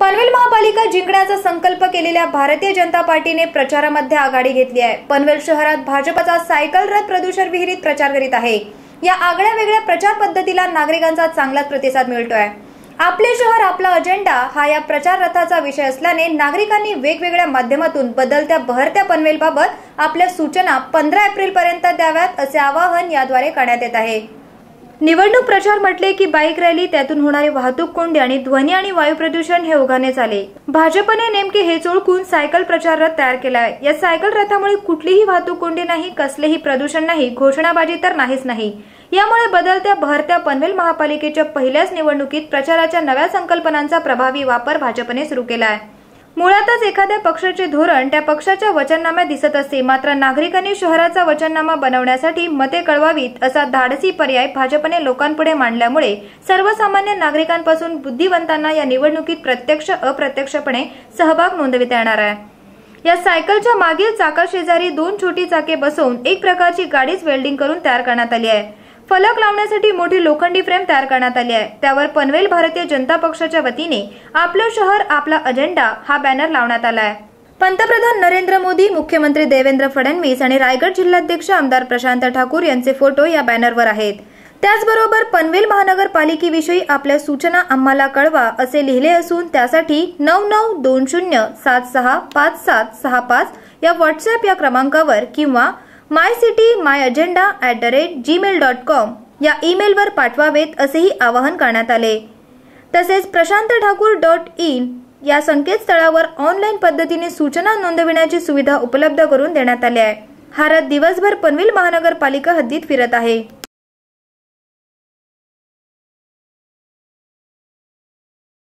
पनवेल महापालिका जिंकण्याचा संकल्प केलेल्या भारतीय जनता पार्टीने प्रचारामध्ये आघाडी घेतली आहे. पनवेल शहरात भाजपचा सायकल रथ प्रदूषण विहिरीत प्रचार करीत आहे. या आगळ्या वेगळ्या प्रचार पद्धतीला नागरिकांचा चांगलाच प्रतिसाद मिळतोय. आपले शहर आपला अजेंडा हा या प्रचार रथाचा विषय असल्याने नागरिकांनी वेगवेगळ्या माध्यमातून बदलत्या बहरत्या पनवेलबाबत आपल्या सूचना पंधरा एप्रिल पर्यंत द्याव्यात असे आवाहन याद्वारे करण्यात येत आहे. निवडणूक प्रचार म्हटले की बाईक रॅली त्यातून होणारी वाहतूक कोंडी आणि ध्वनी आणि वायू प्रदूषण हे उघाने आले. भाजपने नेमके हेच ओळखून सायकल प्रचार रथ तयार केलाय. या सायकल रथामुळे कुठलीही वाहतूक कोंडी नाही कसलेही प्रदूषण नाही घोषणाबाजी तर नाहीच नाही. यामुळे बदलत्या भरत्या पनवेल महापालिकेच्या पहिल्याच निवडणुकीत प्रचाराच्या नव्या संकल्पनांचा प्रभावी वापर भाजपने सुरू केला आहे मुळातच एखाद्या पक्षाचे धोरण त्या पक्षाच्या वचननाम्यात दिसत असते. मात्र नागरिकांनी शहराचा वचननामा बनवण्यासाठी मते कळवावीत असा धाडसी पर्याय भाजपने लोकांपुढे मांडल्यामुळे सर्वसामान्य नागरिकांपासून बुद्धिवंतांना या निवडणुकीत प्रत्यक्ष अप्रत्यक्षपणे सहभाग नोंदविता येणार आहे. या सायकलच्या मागील चाकाशेजारी दोन छोटी चाके बसवून एक प्रकारची गाडीच वेल्डिंग करून तयार करण्यात आली आहे. फलक लावण्यासाठी मोठी लोखंडी फ्रेम तयार करण्यात आली आहे. त्यावर पनवेल भारतीय जनता पक्षाच्या वतीने आपलं शहर आपला अजेंडा हा बॅनर लावण्यात आला आहे. पंतप्रधान नरेंद्र मोदी मुख्यमंत्री देवेंद्र फडणवीस आणि रायगड जिल्हाध्यक्ष आमदार प्रशांत ठाकूर यांचे फोटो या बॅनरवर आहेत. त्याचबरोबर पनवेल महानगरपालिकेविषयी आपल्या सूचना आम्हाला कळवा असे लिहिले असून त्यासाठी नऊ नऊ दोन शून्य सात सहा पाच सात सहा पाच या व्हॉट्सअप या क्रमांकावर किंवा my city my agenda at the rate Gmail dot com या ईमेलवर पाठवावेत असेही आवाहन करण्यात आले. तसेच प्रशांत ठाकूर डॉट इन या संकेतस्थळावर ऑनलाईन पद्धतीने सूचना नोंदविण्याची सुविधा उपलब्ध करून देण्यात आली आहे. हा रथ दिवसभर पनवेल महानगरपालिका हद्दीत फिरत आहे.